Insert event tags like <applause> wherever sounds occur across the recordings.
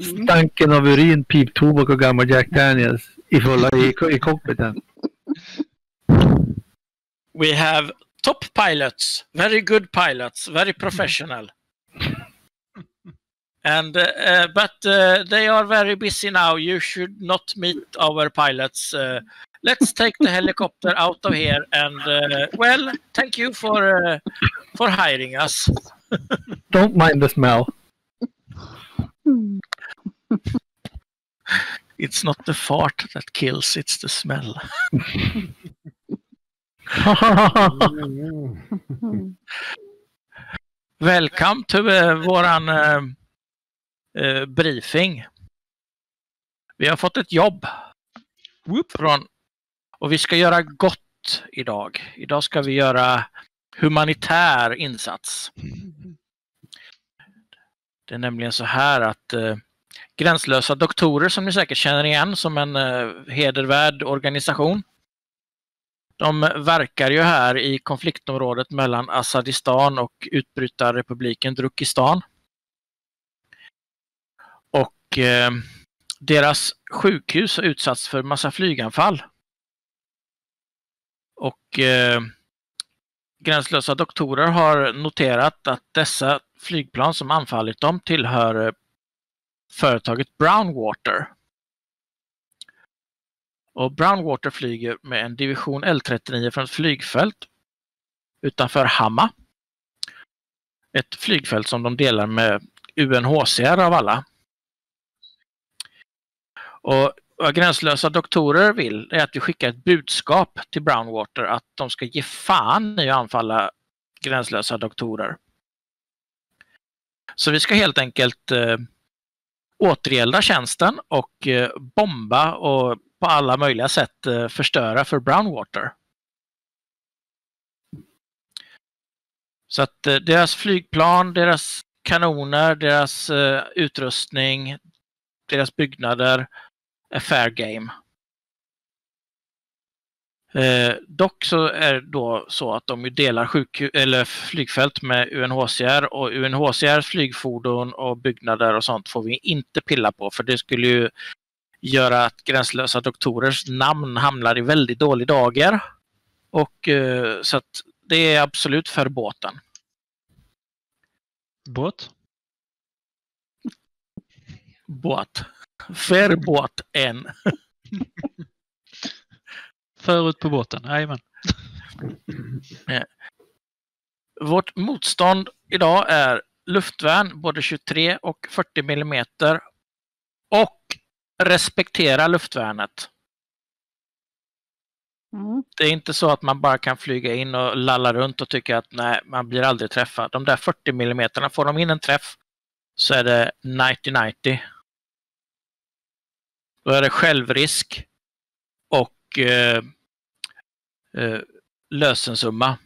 stanken av urin, piptobak och gammal Jack Daniels i, fulla, i, i cockpiten. We have top pilots, very good pilots, very professional. And uh, but uh, they are very busy now. You should not meet our pilots. Uh, let's take the helicopter out of here. And uh, well, thank you for uh, for hiring us. <laughs> Don't mind the smell. It's not the fart that kills; it's the smell. Välkommen till uh, våran uh, uh, briefing. Vi har fått ett jobb. Från, och vi ska göra gott idag. Idag ska vi göra humanitär insats. Det är nämligen så här att eh, Gränslösa doktorer som ni säkert känner igen som en eh, hedervärd organisation. De verkar ju här i konfliktområdet mellan Assadistan och utbrytarrepubliken Drukistan. Och eh, deras sjukhus har utsatts för massa flyganfall. Och eh, Gränslösa doktorer har noterat att dessa flygplan som anfallit dem tillhör eh, företaget Brownwater. Och Brownwater flyger med en division L39 från ett flygfält utanför Hamma. Ett flygfält som de delar med UNHCR av alla. Och vad Gränslösa doktorer vill är att vi skickar ett budskap till Brownwater att de ska ge fan i att anfalla gränslösa doktorer. Så vi ska helt enkelt eh, återgälda tjänsten och eh, bomba och på alla möjliga sätt eh, förstöra för Brownwater. Så att eh, deras flygplan, deras kanoner, deras utrustning, deras byggnader är fair game. Eh, dock så är det då så att de delar sjuk eller flygfält med UNHCR och UNHCRs flygfordon och byggnader och sånt får vi inte pilla på för det skulle ju göra att gränslösa doktorers namn hamnar i väldigt dålig dager. Och eh, så att det är absolut för båten. Båt? Båt. För båt en. <laughs> Förut på båten, jajamän. <laughs> Vårt motstånd idag är luftvärn både 23 och 40 millimeter och respektera luftvärnet. Mm. Det är inte så att man bara kan flyga in och lalla runt och tycka att nej, man blir aldrig träffad. De där 40 millimeterna, får de in en träff så är det 90-90. Då är det självrisk och eh, eh, lösensumma.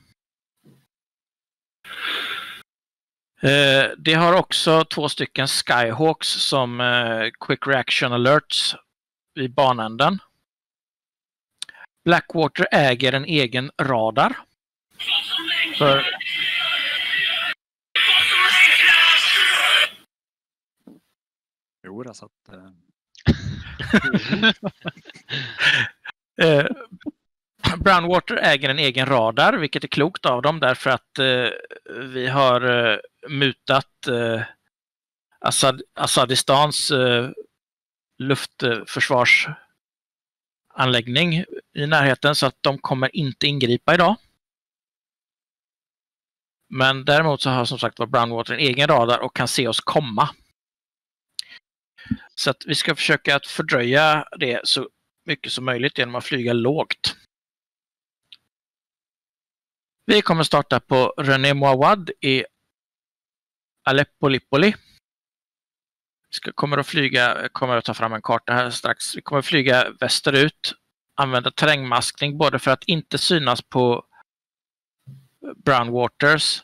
Eh, det har också två stycken Skyhawks som eh, Quick Reaction Alerts i banänden. Blackwater äger en egen radar. För Jo, alltså att, <laughs> eh, Brownwater äger en egen radar, vilket är klokt av dem därför att eh, vi har eh, mutat eh, Assad, Assadistans eh, luftförsvarsanläggning i närheten så att de kommer inte ingripa idag. Men däremot så har som sagt var Brownwater en egen radar och kan se oss komma. Så att vi ska försöka att fördröja det så mycket som möjligt genom att flyga lågt. Vi kommer starta på René Mouawad i Aleppo-Lipoli. Vi ska, kommer att flyga, jag kommer att ta fram en karta här strax. Vi kommer att flyga västerut, använda terrängmaskning både för att inte synas på Brown Waters,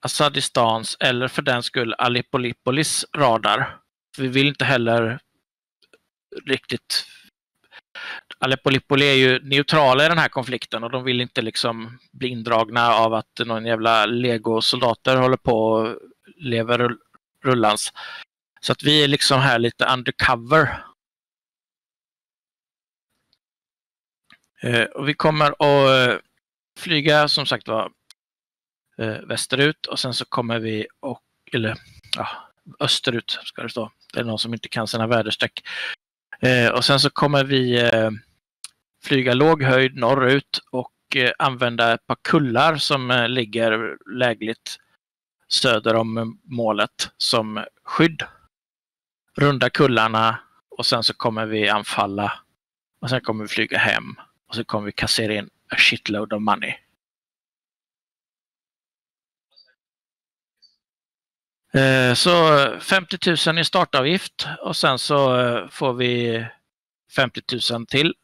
Assadistans eller för den skull Aleppo-Lipolis radar. Vi vill inte heller riktigt Aleppo-Lipoli är ju neutrala i den här konflikten och de vill inte liksom bli indragna av att någon jävla legosoldater håller på och lever rullans. Så att vi är liksom här lite undercover. Eh, och vi kommer att eh, flyga som sagt var eh, västerut och sen så kommer vi och, eller ja, österut ska det stå. Det är någon som inte kan sina väderstreck. Eh, och sen så kommer vi eh, flyga låg höjd norrut och eh, använda ett par kullar som eh, ligger lägligt söder om eh, målet som skydd. Runda kullarna och sen så kommer vi anfalla och sen kommer vi flyga hem och så kommer vi kassera in a shitload of money. Eh, så 50 000 i startavgift och sen så eh, får vi 50 000 till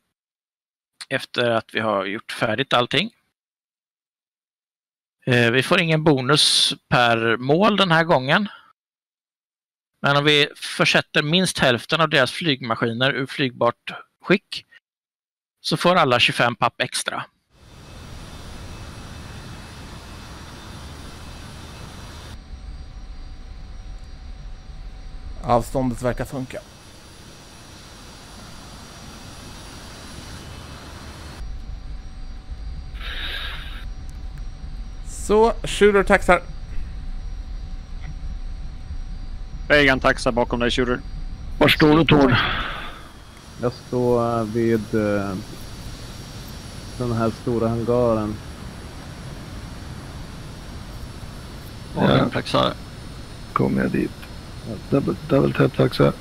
efter att vi har gjort färdigt allting. Eh, vi får ingen bonus per mål den här gången. Men om vi försätter minst hälften av deras flygmaskiner ur flygbart skick så får alla 25 papp extra. Avståndet verkar funka. Så, shooter taxar. Reagan taxar bakom dig Shooter. Var står du Tord? Jag står eh, vid eh, den här stora hangaren. Ja. Taxar. Kommer jag dit. Double, double tap taxa.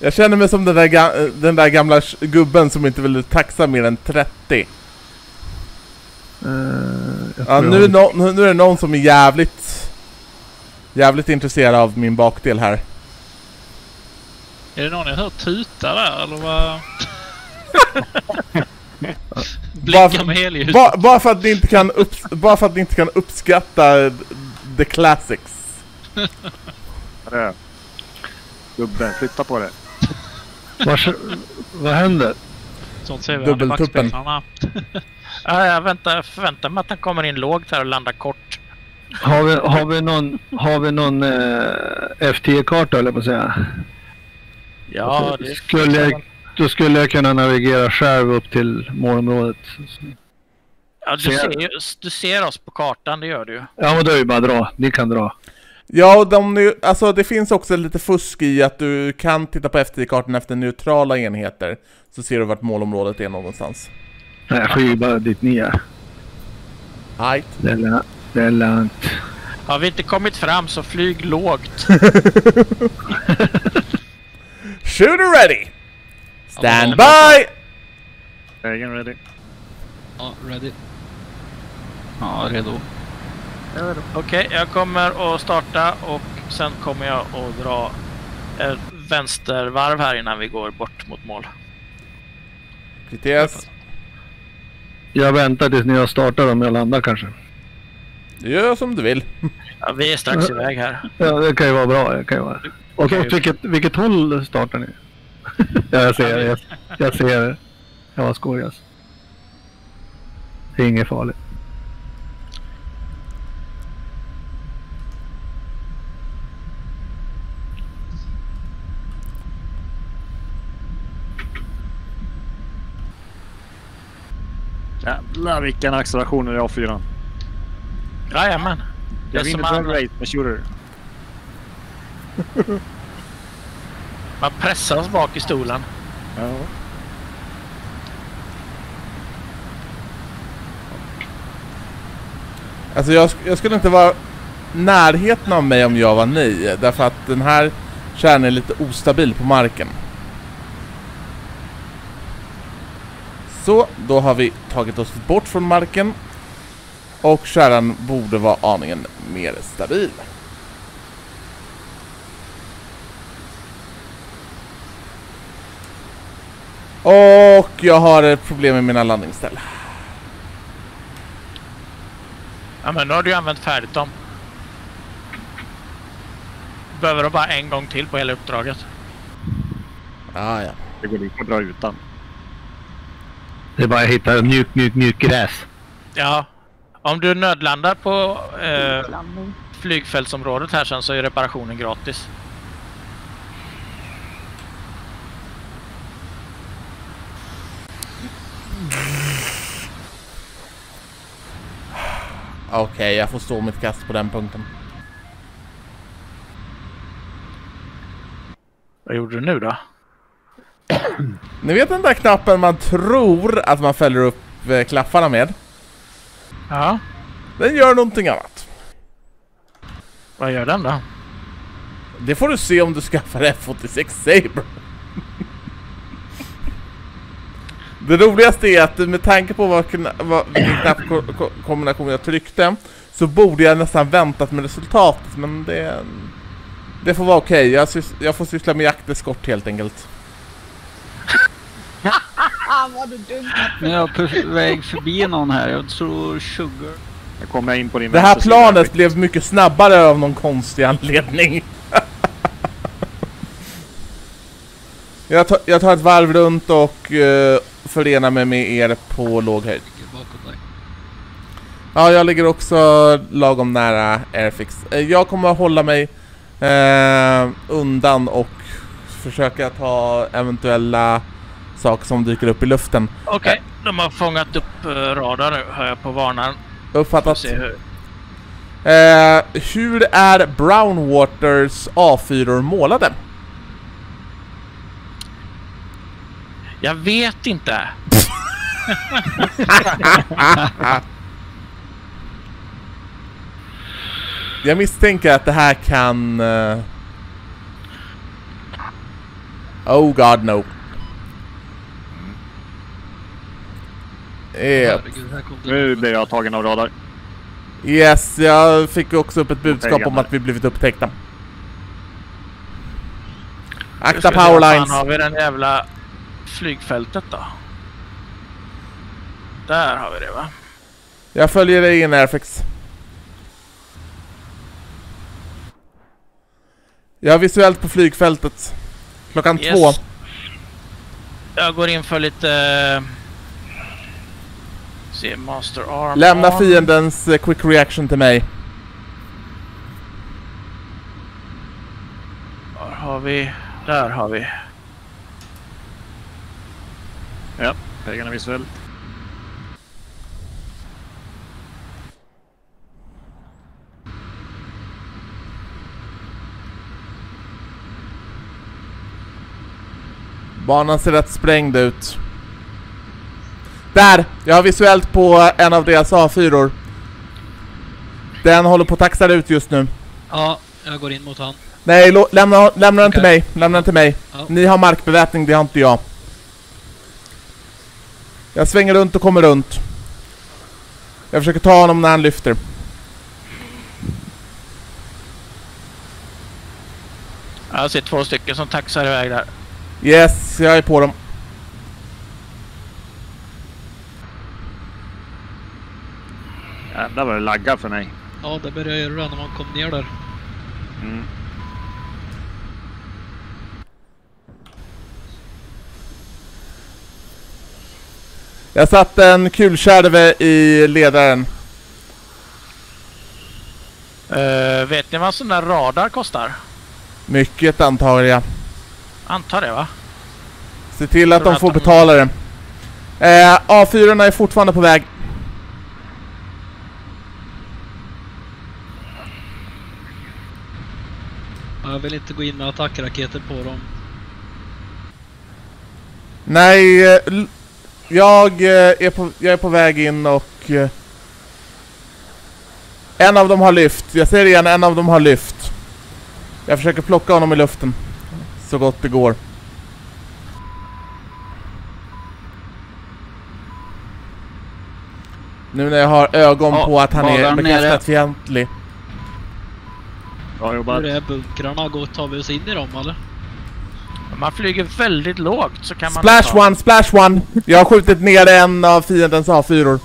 Jag känner mig som den där, ga- den där gamla gubben som inte vill taxa mer än 30. Uh, Ja, nu, är no- nu- nu är det någon som är jävligt... Jävligt intresserad av min bakdel här. Är det någon jag hört tuta där eller vad? <laughs> Blinkar med helljus. Ba- bara, för att ni inte kan bara för att ni inte kan uppskatta the classics. Hörru. Gubbe, flytta på det. Vars, vad händer? Sånt ser vi aldrig i Dubbeltuppen. backspeglarna. <laughs> Ja, jag väntar, förväntar mig att han kommer in lågt här och landar kort. Har vi, har vi någon, har vi någon eh, FT-karta eller på att säga? Ja, det skulle jag, Då skulle jag kunna navigera själv upp till målområdet. Ja, du, ser- ser, ju- du ser oss på kartan, det gör du ju. Ja men då är det bara att dra. Ni kan dra. Ja, och de, nu- alltså det finns också lite fusk i att du kan titta på FT-kartan efter neutrala enheter. Så ser du vart målområdet är någonstans. Nej jag flyger bara dit ni är. Right. Det är, det är lugnt. Har vi inte kommit fram så flyg lågt. <laughs> Shooter ready! Stand by! Reagan ready. Ja, ready. Ja, redo. Okej, jag kommer att starta och sen kommer jag att dra ett vänstervarv här innan vi går bort mot mål. Kvitteras. Jag väntar tills ni har startat om jag landar kanske. Gör som du vill. Ja, vi är strax iväg här. Ja det kan ju vara bra. Det kan ju vara. Och Okej. åt vilket, vilket håll startar ni? <laughs> ja jag ser det. Jag, jag ser det. Jag var skojas. Det är inget farligt. Jävlar vilken acceleration i A4. Jajamän. Jag vinner drag man, race med Shooter. <laughs> man pressas bak i stolen. Ja. Alltså jag, sk- jag skulle inte vara närheten av mig om jag var ni. Därför att den här kärnan är lite ostabil på marken. Så, då har vi tagit oss bort från marken. Och kärran borde vara aningen mer stabil. Och jag har ett problem med mina landningsställ. Ja, men nu har du ju använt färdigt dem. Behöver du bara en gång till på hela uppdraget. Ah, ja. Det går lika bra utan. Det är bara att hitta mjuk, mjuk, mjuk gräs. Ja. Om du nödlandar på eh, flygfältsområdet här sen så är reparationen gratis. Okej, jag får stå mitt kast på den punkten. Vad gjorde du nu då? <clears throat> Ni vet den där knappen man tror att man fäller upp eh, klaffarna med? Ja, Den gör någonting annat. vad gör den då? Det får du se om du skaffar F86 Saber. Det roligaste är att med tanke på vad, vad, vilken knappkombination jag tryckte så borde jag nästan väntat med resultatet men det... Det får vara okej, jag, sys- jag får syssla med jakteskort helt enkelt. <laughs> Nu är jag på väg förbi någon här. Jag tror Sugar. Nu kommer jag in på din Det här planet blev mycket snabbare av någon konstig anledning. <laughs> jag, tar, jag tar ett varv runt och uh, förenar mig med er på låg höjd. Ja, jag ligger också lagom nära Airfix. Eh, Jag kommer att hålla mig eh, undan och försöka ta eventuella saker som dyker upp i luften. Okej, de har fångat upp eh, radar nu, hör jag på varnaren. Uppfattat? se hur... Eh, hur är Brownwaters A4 målade? Jag vet inte. <laughs> Jag misstänker att det här kan... eh, Oh god no. Eh, Nu blir jag tagen av radar. yes, jag fick också upp ett budskap om att vi blivit upptäckta. Akta powerlines! har vi den jävla flygfältet då? Där har vi det va? Jag följer dig in Airfix. Jag har visuellt på flygfältet. Klockan Yes. två. Jag går in för lite... Se, Master Arm. Lämna on. fiendens eh, quick reaction till mig. Var har vi? Där har vi. Ja, pengarna visuellt. Banan ser rätt sprängd ut. Där! Jag har visuellt på en av deras A4. Den håller på att taxa ut just nu. Ja, jag går in mot han. Nej, lämna, lämna den till mig. Lämna den till mig. Ja. Ni har markbeväpning, det har inte jag. Jag svänger runt och kommer runt. Jag försöker ta honom när han lyfter. Jag ser två stycken som taxar iväg där. Yes, jag är på dem. Jävlar vad det laggar för mig. Ja, det började göra när man kom ner där. Mm. Jag satte en kulkärve i ledaren. Eh, vet ni vad sån där radar kostar? Mycket antar jag. Antar det va? Se till att de att får de- betala det. Eh, A4 är fortfarande på väg. Jag vill inte gå in med attackraketer på dem. Nej, eh, jag, eh, är på, jag är på väg in och... eh, En av dem har lyft. Jag det igen, en av dem har lyft. Jag försöker plocka honom i luften. Så gott det går. Nu när jag har ögon Ja, på att han är bekräftat fientlig. Bra jobbat. Hur är bunkrarna? Går, tar vi oss in i dem eller? Om man flyger väldigt lågt så kan man... Splash ta- one, splash one! Jag har skjutit ner en av fiendens A4.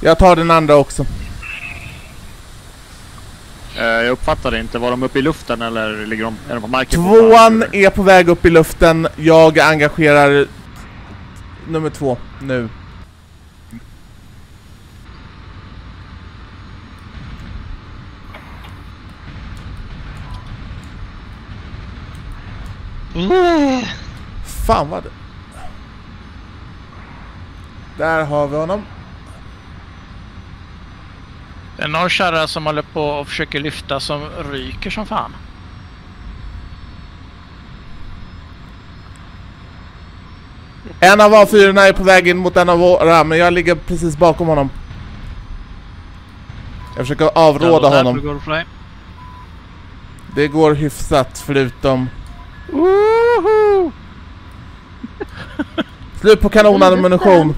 Jag tar den andra också. Eh, jag uppfattade inte. Var de uppe i luften eller ligger de, är de på marken? Tvåan är på väg upp i luften. Jag engagerar nummer två nu. Fan vad. Där har vi honom. Det är någon kärra som håller på och försöker lyfta som ryker som fan. En av A4 är på väg in mot en av våra, men jag ligger precis bakom honom. Jag försöker avråda honom. Det går hyfsat förutom... Slut på kanonammunition.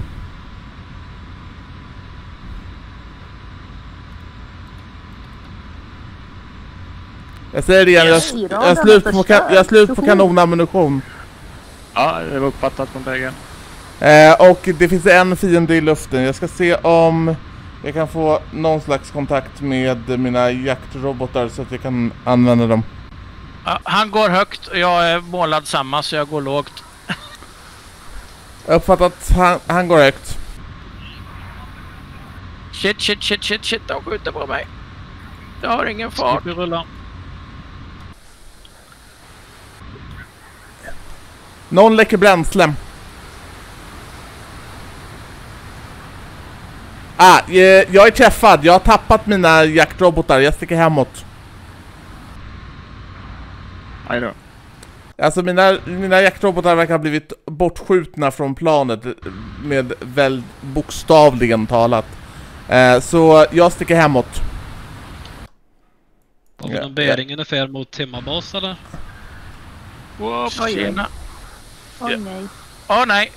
Jag säger det igen, jag, jag, är slut på, jag är slut på kanonammunition. Ja, det var uppfattat från bägge. Eh, och det finns en fiende i luften. Jag ska se om jag kan få någon slags kontakt med mina jaktrobotar så att jag kan använda dem. Han går högt och jag är målad samma så jag går lågt. Jag har uppfattat att han, han går högt. Shit, shit, shit, shit, shit. De skjuter på mig. Jag har ingen fart. Rulla? Någon läcker bränsle. Ah, eh, jag är träffad. Jag har tappat mina jaktrobotar. Jag sticker hemåt. Aj då. Alltså mina, mina jaktrobotar verkar ha blivit bortskjutna från planet med väl bokstavligen talat. Eh, så jag sticker hemåt. Har vi Ja, någon bäring ungefär mot hemmabas eller? Wow, tjena. Oj nej. Åh nej.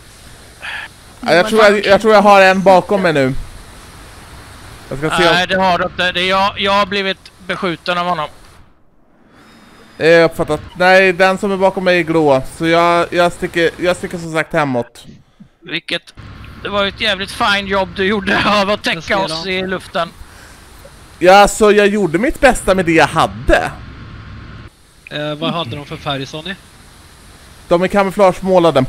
Ja, jag, tror jag, jag tror jag har en bakom mig nu. Jag ska se Nej, om... det har du inte. Det är jag, jag har blivit beskjuten av honom. Jag har uppfattat. Nej, den som är bakom mig är grå. Så jag, jag, sticker, jag sticker som sagt hemåt. Vilket... Det var ju ett jävligt fine jobb du gjorde <laughs> av att Jag täcka oss i luften. Ja, så jag gjorde mitt bästa med det jag hade. Eh, vad hade de för färg ni? De är kamouflagemålade.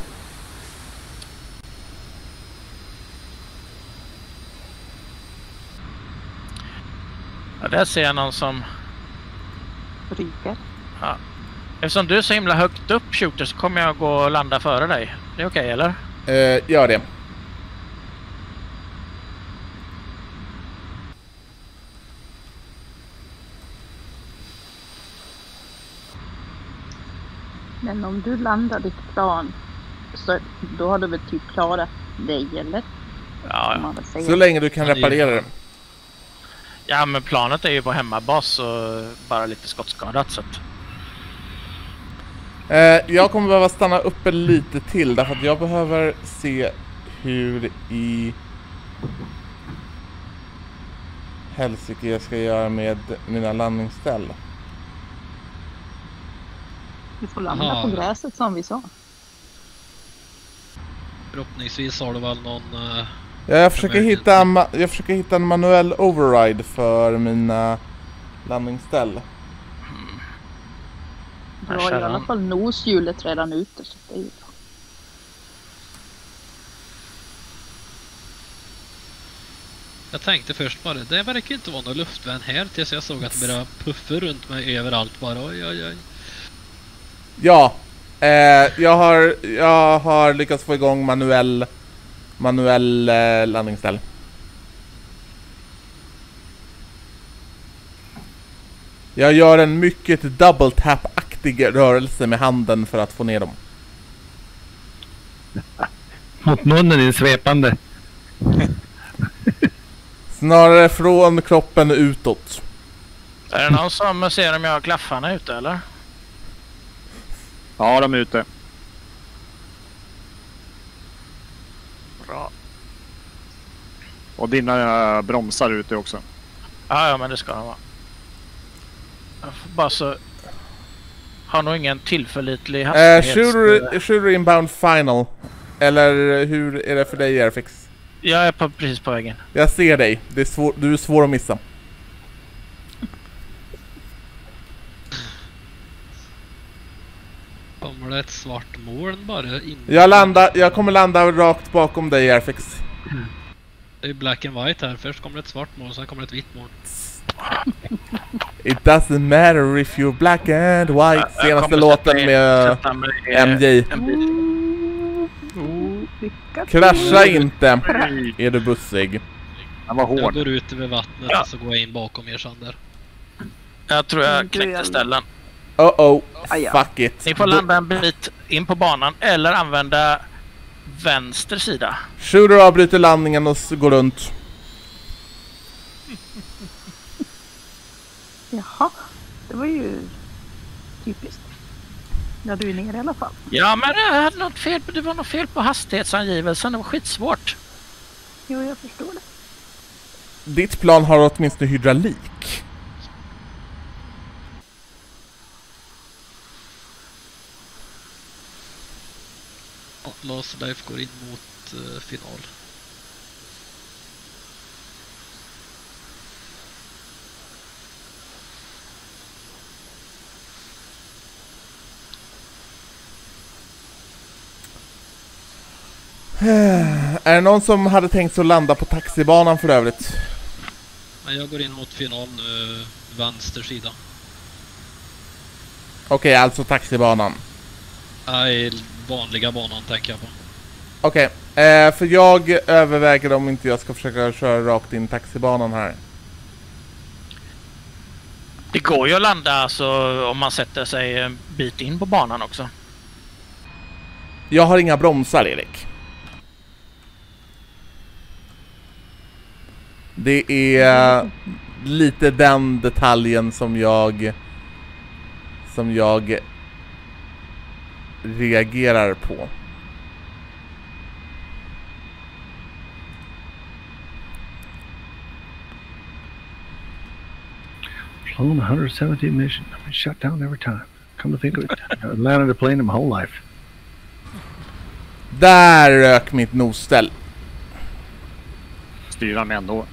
Ja, där ser jag någon som... Ryker. Eftersom du är så himla högt upp shooter så kommer jag gå och landa före dig. Det är okej eller? Eh, gör det. Men om du landar ditt plan så då har du väl typ klarat dig eller? Ja, ja. Så länge du kan Ja, reparera det. ja, men planet är ju på hemmabas och bara lite skottskadat så att... Eh, jag kommer behöva stanna uppe lite till därför att jag behöver se hur i helsike jag ska göra med mina landningsställ. Du får landa Aha. på gräset som vi sa. Förhoppningsvis har du väl någon... eh, Ja, jag, försöker hitta, jag försöker hitta en manuell override för mina landningsställ. Du har i alla fall noshjulet redan ute. Så det är ju bra. Jag tänkte först bara, det verkar inte vara någon luftvärn här tills jag såg att det började puffa runt mig överallt bara. Oj, oj, oj. Ja, eh, jag, har, jag har lyckats få igång manuell, manuell eh, landningsställ. Jag gör en mycket double tap-aktig rörelse med handen för att få ner dem. <laughs> Mot munnen din svepande. <laughs> Snarare från kroppen utåt. Är det någon som ser om jag har klaffarna ute eller? Ja, de är ute. Bra. Och dina eh, bromsar är ute också. Ja, ja, men det ska de vara. Jag får bara så... Har nog ingen tillförlitlig Eh, hastighets... shooter, shooter inbound final. Eller hur är det för dig Airfix? Jag är på, precis på vägen. Jag ser dig. Det är svår, du är svår att missa. Kommer det ett svart moln bara in? Jag, landar, jag kommer landa rakt bakom dig Airfix. Det är black and white här. Först kommer det ett svart moln, sen kommer det ett vitt moln. It doesn't matter if you're black and white. Jag Senaste låten med eh, MJ. Lycka till. Krascha inte, är du bussig. Han var Jag hård. går ut över vattnet Ja. och så går jag in bakom er Sander. Jag tror jag Mm, knäckte en- ställen. Oh oh, ja. fuck it. Ni får landa en bit in på banan eller använda vänster sida. Shooter avbryter landningen och går runt. Jaha, det var ju typiskt. Ja, du är nere i alla fall. Ja, men jag hade något fel. Det var något fel på hastighetsangivelsen. Det var skitsvårt. Jo, jag förstår det. Ditt plan har åtminstone hydraulik. Lars Life går in mot eh, final. <sighs> Är det någon som hade tänkt sig att landa på taxibanan för övrigt? Jag går in mot final nu, vänster sida. Okej, alltså taxibanan. Nej, vanliga banan tänker jag på. Okej, eh, för jag överväger om inte jag ska försöka köra rakt in taxibanan här. Det går ju att landa alltså, om man sätter sig en bit in på banan också. Jag har inga bromsar, Erik. Det är lite den detaljen som jag som jag reagerar på. Flown 117 mission. I've been shut down every time. Come to think of it, I've landed a plane in my whole life. Där rök mitt nosställ. Styr han med ändå.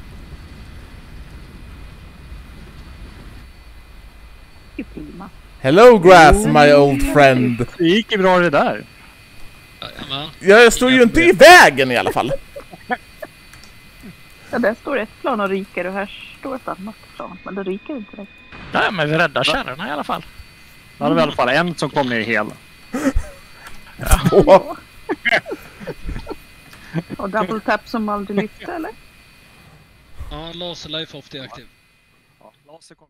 Det är prima. Hello grass my old friend. Det gick ju bra det där. Jajamän. Jag står ju inte i vägen i alla fall. Ja, där står ett plan och ryker och här står ett annat plan. Men det ryker inte direkt. Ja, men vi räddar kärrorna i alla fall. Då hade vi i alla fall en som kom ner hel. Åh, Och double tap som aldrig lyfte eller? Ja, Laser Life off det är aktiv. Ja, laser kom.